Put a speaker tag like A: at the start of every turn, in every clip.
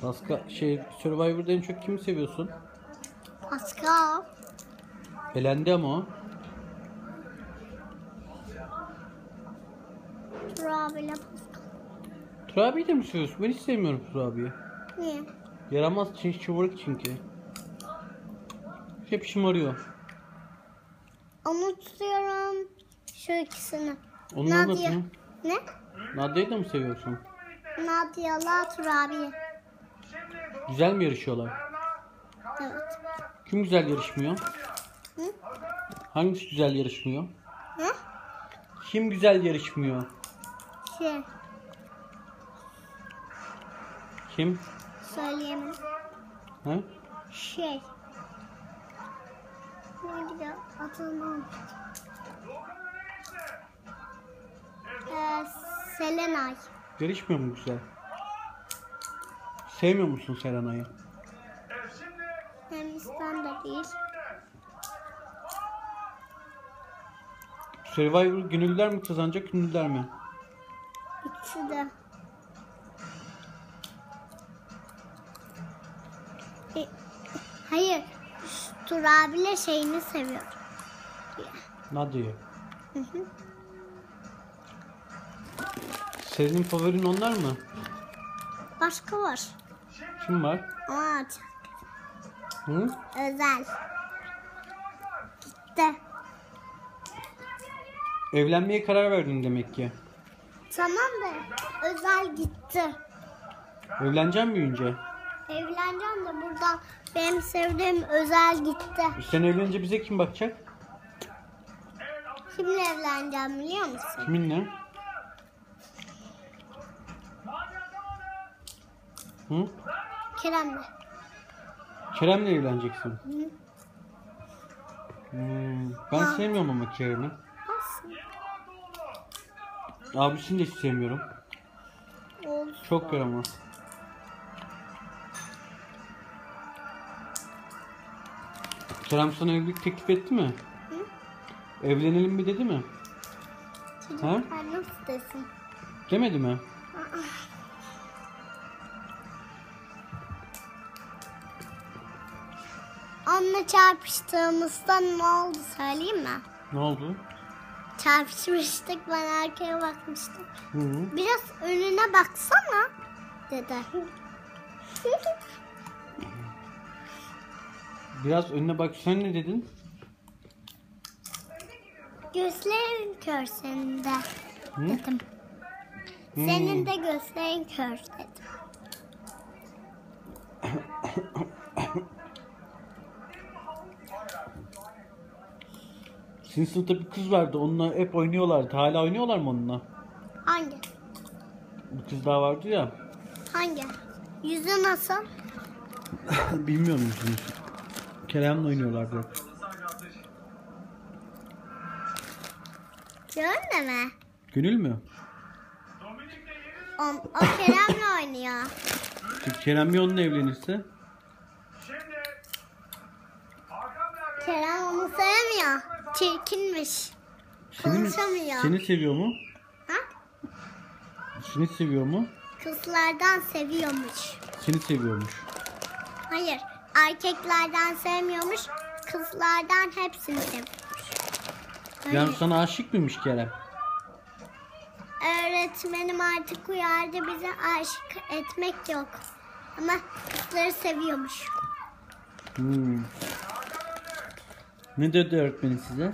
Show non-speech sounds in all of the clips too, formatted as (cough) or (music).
A: Pascal şey Survivor'da en çok kimi seviyorsun?
B: Pascal.
A: Elendi ama o.
B: Turabi'yle Pascal.
A: Turabi'yi de mi seviyorsun? Ben hiç sevmiyorum Turabi'yi.
B: Niye?
A: Yaramaz çünkü çıvırık çünkü. Hep şımarıyor.
B: Onu tutuyorum. Şu ikisini.
A: Onu
B: Nadia.
A: anlatayım.
B: Ne?
A: Nadia'yı da mı seviyorsun?
B: Nadia'la Turabi.
A: Güzel mi yarışıyorlar?
B: Evet.
A: Kim güzel yarışmıyor?
B: Hı?
A: Hangisi güzel yarışmıyor?
B: Ne?
A: Kim güzel yarışmıyor?
B: Şey.
A: Kim?
B: Söyleyemem.
A: Ha?
B: Şey. Neydi de adını ee, Selenay.
A: Yarışmıyor mu güzel? Sevmiyor musun Serenay'ı?
B: Hem İslam da değil.
A: Survivor gönüllüler mi kazanacak, ünlüler mi?
B: İkisi de. E, hayır. Şu Turabi'yle şeyini seviyorum.
A: Nadia'yı. Senin favorin onlar mı?
B: Başka var.
A: Kim var?
B: Aa, çok
A: Hı?
B: özel. Gitti.
A: Evlenmeye karar verdin demek ki.
B: Tamam da özel gitti.
A: Evleneceğim büyüyünce.
B: Evleneceğim de buradan benim sevdiğim özel gitti.
A: Sen evlenince bize kim bakacak?
B: Kimle evleneceğim biliyor musun?
A: Kiminle? Hı?
B: Kerem'le.
A: Kerem'le evleneceksin.
B: Hı.
A: Hmm, ben sevmiyorum ama Kerem'i.
B: Olsun.
A: Abisini de hiç sevmiyorum.
B: Olsun.
A: Çok yaramaz. Kerem sana evlilik teklif etti mi?
B: Hı?
A: Evlenelim mi dedi mi?
B: Çocuklar nasıl desin?
A: Demedi mi?
B: Onunla çarpıştığımızda ne oldu söyleyeyim mi?
A: Ne oldu?
B: Çarpışmıştık ben arkaya bakmıştım.
A: Hı -hı.
B: Biraz önüne baksana dedi. (laughs)
A: Biraz önüne bak sen ne dedin?
B: Gözlerin kör senin de
A: Hı?
B: dedim. Senin de gözlerin kör dedim. (laughs)
A: Senin sınıfta bir kız vardı onunla hep oynuyorlardı. Hala oynuyorlar mı onunla?
B: Hangi?
A: Bir kız daha vardı ya.
B: Hangi? Yüzü nasıl? (laughs)
A: Bilmiyorum yüzünü. Kerem'le oynuyorlardı hep.
B: Görme mi?
A: Gönül mü?
B: O, o Kerem'le (laughs) oynuyor.
A: Peki Kerem ya onunla evlenirse?
B: Kerem onu sevmiyor. Çirkinmiş.
A: Seni, mi-
B: Konuşamıyor.
A: seni seviyor mu?
B: Ha?
A: Seni seviyor mu?
B: Kızlardan seviyormuş.
A: Seni seviyormuş.
B: Hayır, erkeklerden sevmiyormuş. Kızlardan hepsini seviyormuş. Öyle.
A: Yani sana aşık mıymış Kerem?
B: Öğretmenim artık uyardı bize aşık etmek yok. Ama kızları seviyormuş.
A: Hmm. Ne dedi öğretmenin size?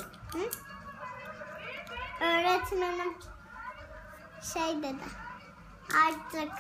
B: Öğretmenim şey dedi. Artık